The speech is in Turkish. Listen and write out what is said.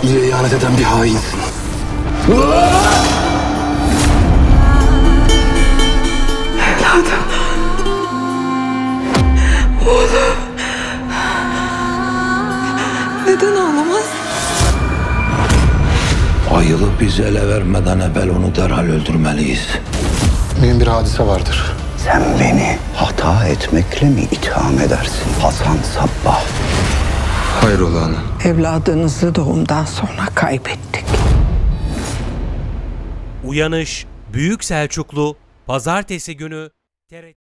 Selçuklu'ya ihanet eden bir hainsin. Neden ağlamaz? Ayılı bizi ele vermeden evvel onu derhal öldürmeliyiz. Mühim bir hadise vardır. Sen beni hata etmekle mi itham edersin Hasan Sabbah? Ana. Evladınızı doğumdan sonra kaybettik. Uyanış Büyük Selçuklu Pazartesi günü TRT